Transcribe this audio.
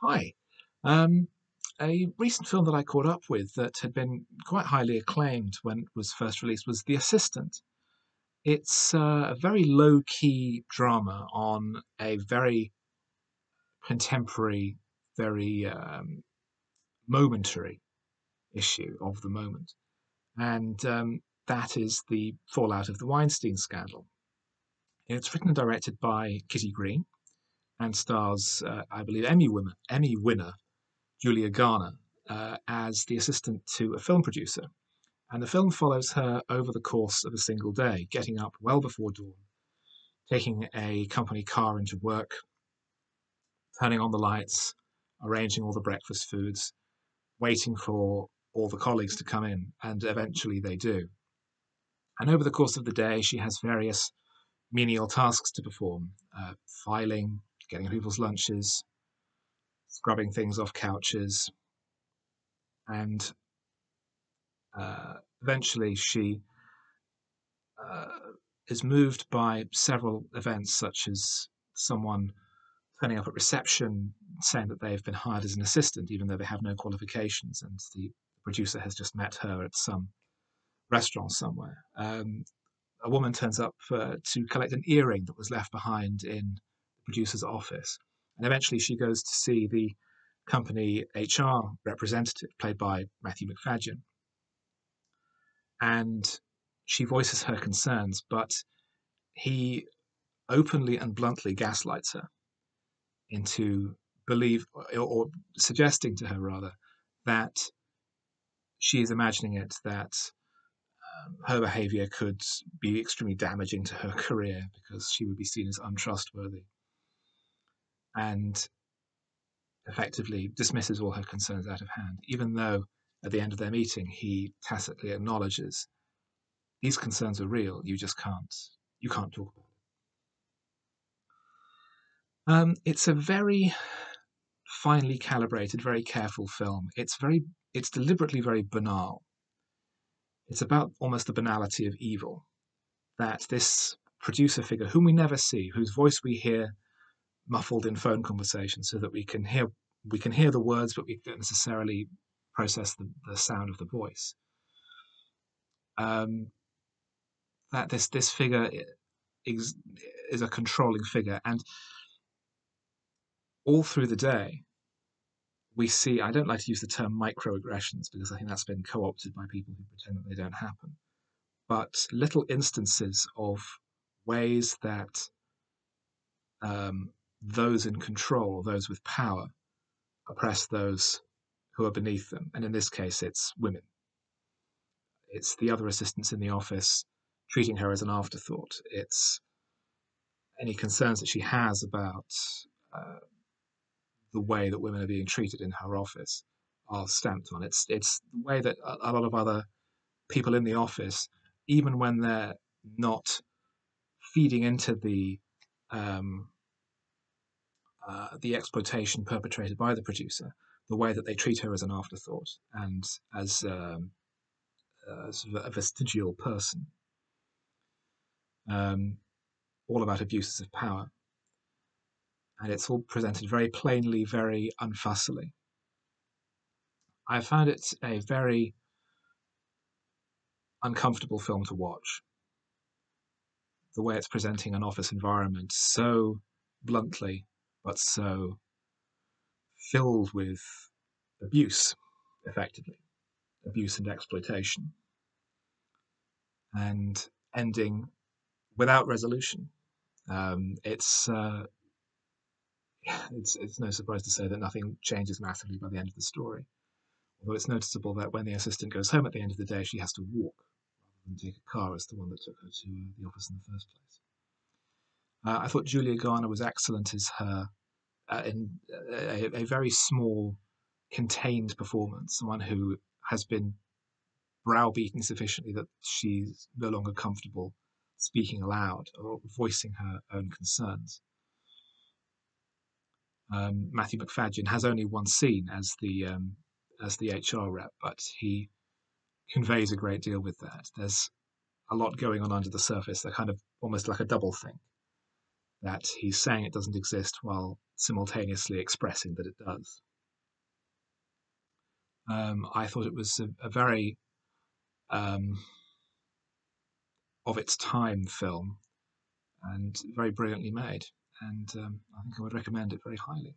Hi. Um, a recent film that I caught up with that had been quite highly acclaimed when it was first released was The Assistant. It's uh, a very low key drama on a very contemporary, very um, momentary issue of the moment. And um, that is the fallout of the Weinstein scandal. It's written and directed by Kitty Green and stars, uh, I believe, Emmy winner, Emmy winner Julia Garner uh, as the assistant to a film producer. And the film follows her over the course of a single day, getting up well before dawn, taking a company car into work, turning on the lights, arranging all the breakfast foods, waiting for all the colleagues to come in, and eventually they do. And over the course of the day, she has various menial tasks to perform uh, filing, getting people's lunches, scrubbing things off couches, and uh, eventually she uh, is moved by several events, such as someone turning up at reception saying that they've been hired as an assistant, even though they have no qualifications, and the producer has just met her at some restaurant somewhere. Um, a woman turns up uh, to collect an earring that was left behind in producer's office. And eventually she goes to see the company HR representative, played by Matthew Macfadyen. And she voices her concerns, but he openly and bluntly gaslights her into believe or, or suggesting to her rather that she is imagining it that um, her behavior could be extremely damaging to her career because she would be seen as untrustworthy and effectively dismisses all her concerns out of hand, even though at the end of their meeting he tacitly acknowledges these concerns are real, you just can't you can't talk about it. Um, it's a very finely calibrated, very careful film. It's very it's deliberately very banal. It's about almost the banality of evil. That this producer figure, whom we never see, whose voice we hear muffled in phone conversations, so that we can hear we can hear the words, but we don't necessarily process the, the sound of the voice. Um, that this this figure is, is a controlling figure, and all through the day, we see, I don't like to use the term microaggressions because I think that's been co opted by people who pretend that they don't happen, but little instances of ways that um, those in control, those with power, oppress those who are beneath them. And in this case, it's women. It's the other assistants in the office treating her as an afterthought. It's any concerns that she has about uh, the way that women are being treated in her office are stamped on. It's it's the way that a, lot of other people in the office, even when they're not feeding into the um, uh, the exploitation perpetrated by the producer, the way that they treat her as an afterthought and as, um, as a vestigial person, um, all about abuses of power and it's all presented very plainly, very unfussily. I found it a very uncomfortable film to watch. The way it's presenting an office environment so bluntly, but so filled with abuse, effectively, abuse and exploitation, and ending without resolution. Um, it's uh, it's, it's no surprise to say that nothing changes massively by the end of the story. Although it's noticeable that when the assistant goes home at the end of the day, she has to walk rather than take a car as the one that took her to uh, the office in the first place. Uh, I thought Julia Garner was excellent as her uh, in a, a, very small, contained performance, someone who has been browbeaten sufficiently that she's no longer comfortable speaking aloud or voicing her own concerns um, Matthew Macfadyen has only one scene as the um, as the HR rep, but he conveys a great deal with that. There's a lot going on under the surface. They're kind of almost like a double thing. That he's saying it doesn't exist while simultaneously expressing that it does. Um, I thought it was a, a very um, of its time film and very brilliantly made. And um, I think I would recommend it very highly.